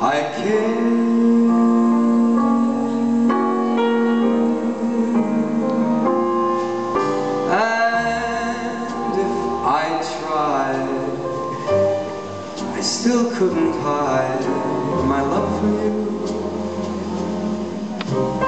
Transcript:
I care. And if I tried, I still couldn't hide my love for you.